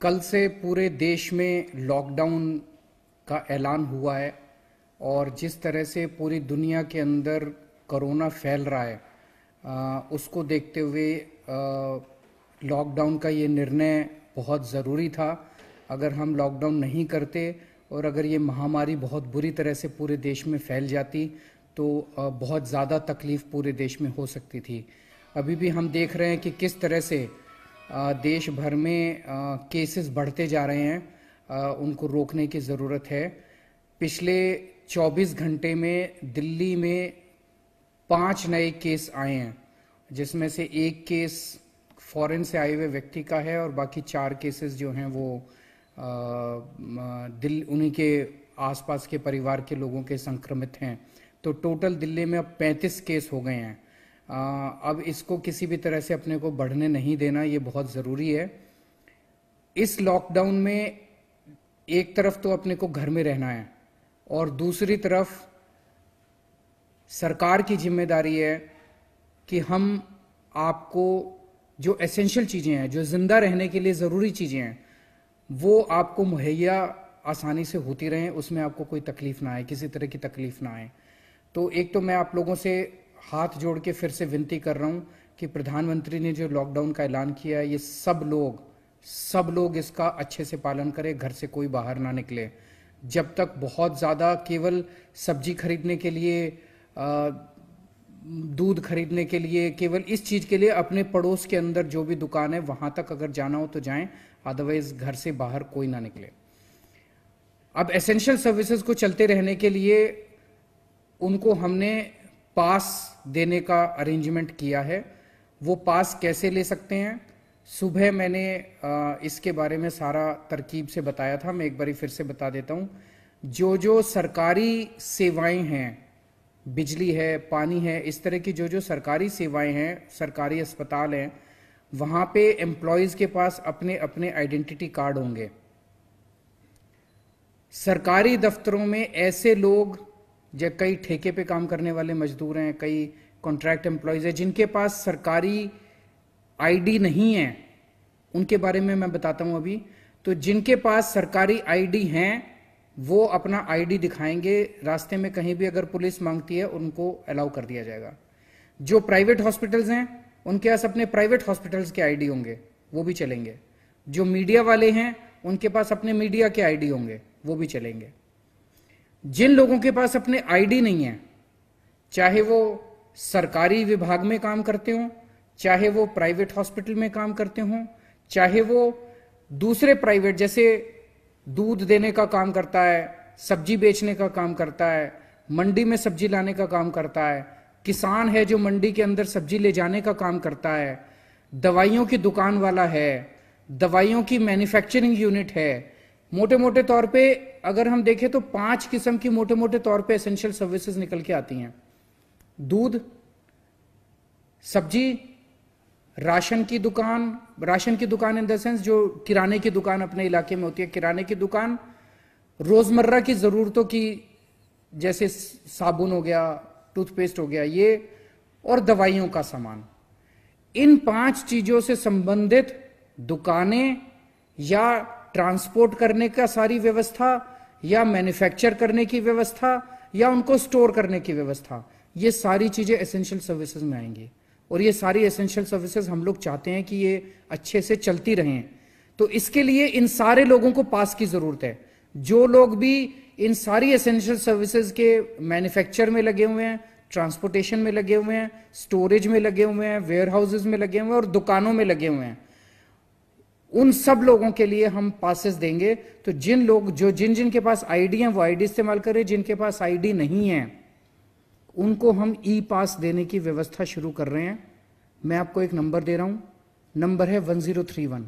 कल से पूरे देश में लॉकडाउन का ऐलान हुआ है और जिस तरह से पूरी दुनिया के अंदर कोरोना फैल रहा है आ, उसको देखते हुए लॉकडाउन का ये निर्णय बहुत ज़रूरी था। अगर हम लॉकडाउन नहीं करते और अगर ये महामारी बहुत बुरी तरह से पूरे देश में फैल जाती तो आ, बहुत ज़्यादा तकलीफ़ पूरे देश में हो सकती थी। अभी भी हम देख रहे हैं कि किस तरह से देश भर में केसेस बढ़ते जा रहे हैं। उनको रोकने की ज़रूरत है। पिछले 24 घंटे में दिल्ली में पाँच नए केस आए हैं, जिसमें से एक केस फॉरेन से आए हुए व्यक्ति का है और बाकी चार केसेस जो हैं वो दिल, उन्हीं के आसपास के परिवार के लोगों के संक्रमित हैं। तो टोटल दिल्ली में अब 35 केस हो गए हैं। अब इसको किसी भी तरह से अपने को बढ़ने नहीं देना ये बहुत ज़रूरी है। इस लॉकडाउन में एक तरफ़ तो अपने को घर में रहना है और दूसरी तरफ़ सरकार की ज़िम्मेदारी है कि हम आपको जो एसेंशियल चीज़ें हैं, जो ज़िंदा रहने के लिए ज़रूरी चीज़ें हैं, वो आपको मुहैया आसानी से होती रहें, उसमें आपको कोई तकलीफ़ ना आए, किसी तरह की तकलीफ़ ना आए। तो एक तो मैं आप लोगों से हाथ जोड़ के फिर से विनती कर रहा हूँ कि प्रधानमंत्री ने जो लॉकडाउन का ऐलान किया है, ये सब लोग सब लोग इसका अच्छे से पालन करें, घर से कोई बाहर ना निकले। जब तक बहुत ज़्यादा केवल सब्ज़ी खरीदने के लिए दूध खरीदने के लिए, केवल इस चीज़ के लिए अपने पड़ोस के अंदर जो भी दुकान है, वहाँ तक अगर जाना हो तो जाएँ अदरवाइज़ घर से बाहर कोई ना निकले। अब एसेंशियल सर्विसेज़ को चलते रहने के लिए उनको हमने पास देने का अरेंजमेंट किया है। वो पास कैसे ले सकते हैं? सुबह मैंने इसके बारे में सारा तरकीब से बताया था। मैं एक बार फिर से बता देता हूँ। जो जो सरकारी सेवाएँ हैं, बिजली है, पानी है, इस तरह की जो जो सरकारी सेवाएँ हैं, सरकारी अस्पताल हैं, वहाँ पे एम्प्लॉयज़ के पास अपने अपने आइडेंटिटी कार्ड होंगे। सरकारी दफ्तरों में ऐसे लोग जो कई ठेके पे काम करने वाले मजदूर हैं, कई कॉन्ट्रैक्ट एम्प्लॉयज़ हैं, जिनके पास सरकारी आईडी नहीं है, उनके बारे में मैं बताता हूँ अभी तो जिनके पास सरकारी आईडी हैं, वो अपना आईडी दिखाएँगे। रास्ते में कहीं भी अगर पुलिस मांगती है, उनको अलाउ कर दिया जाएगा। जो प्राइवेट हॉस्पिटल्स हैं, उनके पास अपने प्राइवेट हॉस्पिटल्स के आईडी होंगे, वो भी चलेंगे। जो मीडिया वाले हैं, उनके पास अपने मीडिया के आईडी होंगे, वो भी चलेंगे। जिन लोगों के पास अपने आईडी नहीं है, चाहे वो सरकारी विभाग में काम करते हो, चाहे वो प्राइवेट हॉस्पिटल में काम करते हो, चाहे वो दूसरे प्राइवेट जैसे दूध देने का काम करता है, सब्ज़ी बेचने का काम करता है, मंडी में सब्ज़ी लाने का काम करता है, किसान है जो मंडी के अंदर सब्ज़ी ले जाने का काम करता है, दवाइयों की दुकान वाला है, दवाइयों की मैन्युफैक्चरिंग यूनिट है मोटे मोटे तौर पे अगर हम देखें तो पाँच किस्म की मोटे मोटे तौर पे एसेंशियल सर्विसेज़ निकल के आती हैं। दूध, सब्ज़ी, राशन की दुकान, राशन की दुकान इन द सेंस जो किराने की दुकान अपने इलाके में होती है, किराने की दुकान, रोज़मर्रा की जरूरतों की, जैसे साबुन हो गया टूथपेस्ट हो गया, ये और दवाइयों का सामान। इन पाँच चीज़ों से संबंधित दुकानें या ट्रांसपोर्ट करने का सारी व्यवस्था, या मैन्युफैक्चर करने की व्यवस्था, या उनको स्टोर करने की व्यवस्था, ये सारी चीज़ें एसेंशियल सर्विसेज़ में आएँगी। और ये सारी एसेंशियल सर्विसेज़ हम लोग चाहते हैं कि ये अच्छे से चलती रहें। तो इसके लिए इन सारे लोगों को पास की ज़रूरत है। जो लोग भी इन सारी एसेंशियल सर्विसेज़ के मैन्युफैक्चर में लगे हुए हैं, ट्रांसपोर्टेशन में लगे हुए हैं स्टोरेज में लगे हुए हैं वेयर हाउसेज में लगे हुए हैं और दुकानों में लगे हुए हैं उन सब लोगों के लिए हम पासेस देंगे। तो जिन लोग, जो जिन जिन के पास आईडी है, वो आईडी इस्तेमाल करें जिनके पास आईडी नहीं है, उनको हम ई पास देने की व्यवस्था शुरू कर रहे हैं। मैं आपको एक नंबर दे रहा हूँ। नंबर है वन ज़ीरो थ्री वन